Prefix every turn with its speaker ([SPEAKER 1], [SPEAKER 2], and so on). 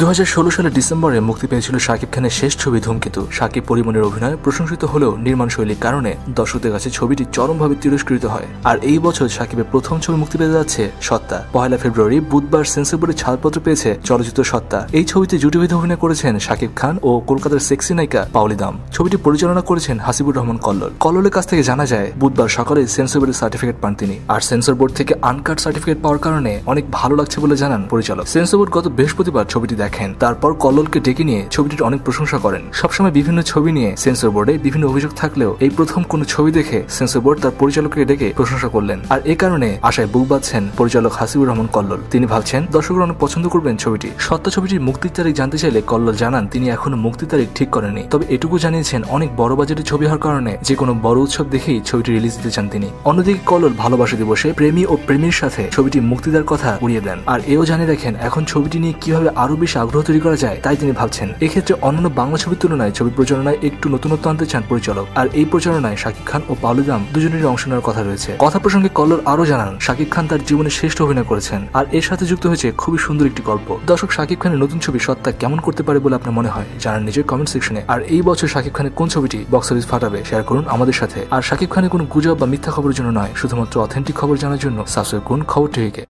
[SPEAKER 1] দু হাজার ষোলো সালের ডিসেম্বরে মুক্তি পেয়েছিল শাকিব খানের শেষ ছবি ধূমকেতু। শাকিব পরিমণের অভিনয় প্রশংসিত হলেও নির্মাণ শৈলীর কারণে দর্শকদের কাছে ছবিটি চরমভাবে তিরস্কৃত হয়। আর এই বছর শাকিবের প্রথম ছবি মুক্তি পেতে যাচ্ছে সত্তা। পয়লা ফেব্রুয়ারি বুধবার সেন্সর বোর্ডে ছাড়পত্র পেয়েছে চলচ্চিত্র সত্তা। এই ছবিতে জুটিবিধ অভিনয় করেছেন শাকিব খান ও কলকাতার সেক্সি নায়িকা পাওলি দাম। ছবিটি পরিচালনা করেছেন হাসিবুর রহমান কল্লোল। কল্লোলের কাছ থেকে জানা যায়, বুধবার সকালে সেন্সর বোর্ডের সার্টিফিকেট পান তিনি। আর সেন্সর বোর্ড থেকে আনকাট সার্টিফিকেট পাওয়ার কারণে অনেক ভালো লাগছে বলে জানান পরিচালক। সেন্সর বোর্ড গত বৃহস্পতিবার ছবিটি দেখেন। তারপর কল্লোলকে ডেকে নিয়ে ছবিটির অনেক প্রশংসা করেন। সবসময় বিভিন্ন ছবি নিয়ে সেন্সর বোর্ডে বিভিন্ন অভিযোগ থাকলেও এই প্রথম কোনো ছবি দেখে সেন্সর বোর্ড তার পরিচালককে ডেকে প্রশংসা করলেন। আর এ কারণে আশায় বুক বাঁধছেন পরিচালক হাসিবুর রহমান কল্লোল। তিনি ভাবছেন, দর্শকরা অনেক পছন্দ করবেন ছবিটি। সত্য ছবিটির মুক্তির তারিখ জানতে চাইলে কল্লোল জানান, তিনি এখনও মুক্তির তারিখ ঠিক করেনি তবে এটুকু জানিয়েছেন, অনেক বড় বাজেটের ছবি হওয়ার কারণে যে কোনো বড় উৎসব দেখেই ছবিটি রিলিজ দিতে চান তিনি। অন্যদিকে কল্লোল ভালোবাসা দিবসে প্রেমী ও প্রেমীর সাথে ছবিটি মুক্তি দেওয়ার কথা উড়িয়ে দেন। আর এও জানিয়ে রাখেন, এখন ছবিটি নিয়ে কীভাবে আরও বেশি আগ্রহ তৈরি করা যায়, তাই তিনি ভাবছেন, এক্ষেত্রে অন্যান্য বাংলা ছবির তুলনায় ছবি প্রচারণায় একটু নতুনত্ব আনতে চান পরিচালক। আর এই প্রচারণায় শাকিব খান ও পাউলিদাম দুজনেরই অংশ নেওয়ার কথা রয়েছে। কথা প্রসঙ্গে কল্লোর আরও জানান, শাকিব খান তার জীবনে শ্রেষ্ঠ অভিনয় করেছেন। আর এর সাথে যুক্ত হয়েছে খুবই সুন্দর একটি গল্প। দর্শক, শাকিব খানের নতুন ছবি সত্তা কেমন করতে পারে বলে আপনার মনে হয়? জানান নিজের কমেন্ট সেকশনে আর এই বছর শাকিব খানের কোন ছবিটি বক্স অফিস ফাটাবে শেয়ার করুন আমাদের সাথে। আর শাকিব খানের কোনো গুজব বা মিথ্যা খবরের জন্য নয়, শুধুমাত্র অথেন্টিক খবর জানার জন্য সাবস্ক্রাইব করুন খবর টিভিকে